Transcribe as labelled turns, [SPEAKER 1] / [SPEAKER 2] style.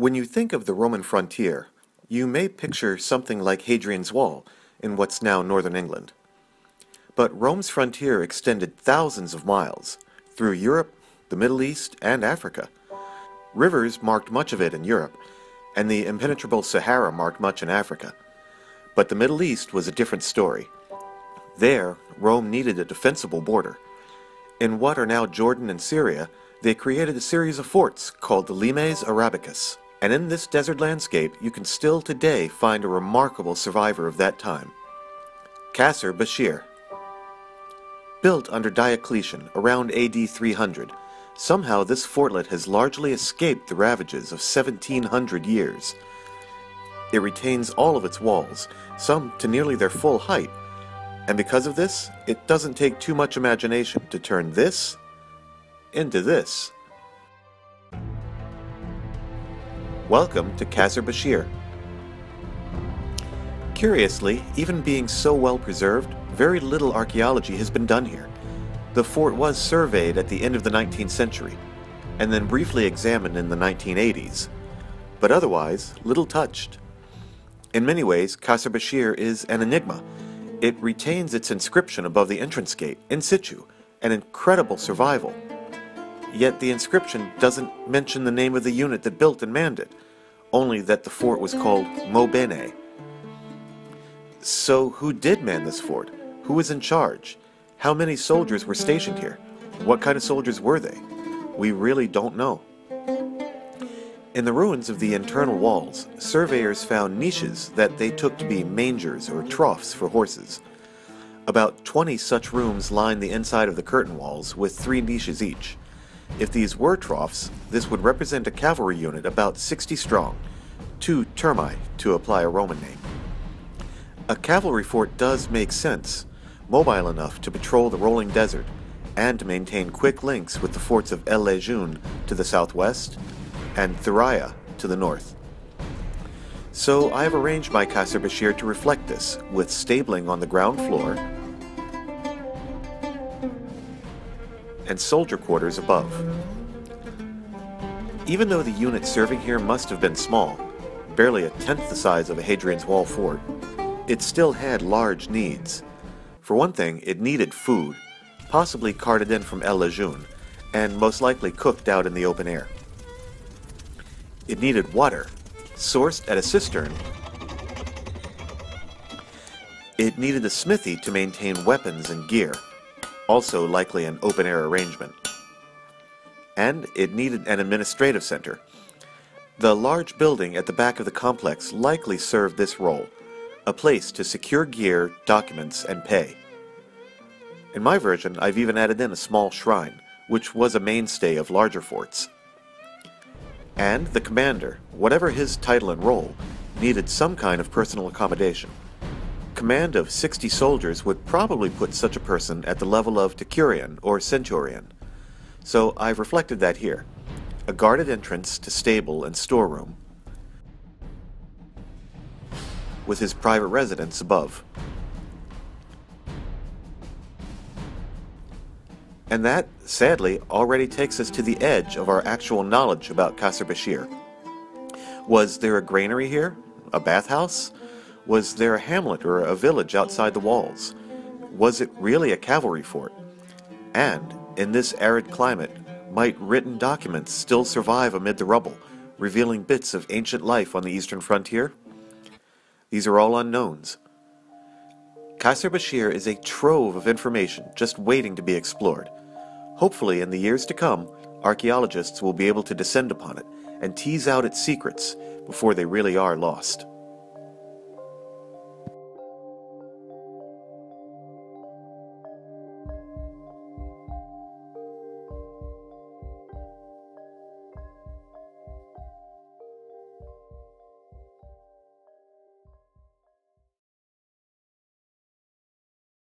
[SPEAKER 1] When you think of the Roman frontier, you may picture something like Hadrian's Wall in what's now northern England. But Rome's frontier extended thousands of miles through Europe, the Middle East, and Africa. Rivers marked much of it in Europe, and the impenetrable Sahara marked much in Africa. But the Middle East was a different story. There, Rome needed a defensible border. In what are now Jordan and Syria, they created a series of forts called the Limes Arabicus. And in this desert landscape, you can still today find a remarkable survivor of that time. Qasr Bashir. Built under Diocletian around AD 300, somehow this fortlet has largely escaped the ravages of 1700 years. It retains all of its walls, some to nearly their full height, and because of this, it doesn't take too much imagination to turn this into this. Welcome to Qasr Bashir. Curiously, even being so well preserved, very little archaeology has been done here. The fort was surveyed at the end of the 19th century, and then briefly examined in the 1980s, but otherwise little touched. In many ways, Qasr Bashir is an enigma, it retains its inscription above the entrance gate, in situ, an incredible survival. Yet the inscription doesn't mention the name of the unit that built and manned it, only that the fort was called Mobene. So who did man this fort? Who was in charge? How many soldiers were stationed here? What kind of soldiers were they? We really don't know. In the ruins of the internal walls, surveyors found niches that they took to be mangers or troughs for horses. About 20 such rooms line the inside of the curtain walls, with three niches each. If these were troughs, this would represent a cavalry unit about 60 strong, two turmae to apply a Roman name. A cavalry fort does make sense, mobile enough to patrol the rolling desert, and to maintain quick links with the forts of El Lejjun to the southwest and Thuria to the north. So I have arranged my Qasr Bashir to reflect this, with stabling on the ground floor and soldier quarters above. Even though the unit serving here must have been small, barely a tenth the size of a Hadrian's Wall fort, it still had large needs. For one thing, it needed food, possibly carted in from El Lejjun, and most likely cooked out in the open air. It needed water, sourced at a cistern. It needed a smithy to maintain weapons and gear, also likely an open-air arrangement. And it needed an administrative center. The large building at the back of the complex likely served this role, a place to secure gear, documents, and pay. In my version, I've even added in a small shrine, which was a mainstay of larger forts and the commander, whatever his title and role, needed some kind of personal accommodation. Command of 60 soldiers would probably put such a person at the level of decurion or centurion. So I've reflected that here. A guarded entrance to stable and storeroom, with his private residence above. And that, sadly, already takes us to the edge of our actual knowledge about Qasr Bashir. Was there a granary here? A bathhouse? Was there a hamlet or a village outside the walls? Was it really a cavalry fort? And, in this arid climate, might written documents still survive amid the rubble, revealing bits of ancient life on the eastern frontier? These are all unknowns. Qasr Bashir is a trove of information just waiting to be explored. Hopefully, in the years to come, archaeologists will be able to descend upon it and tease out its secrets before they really are lost.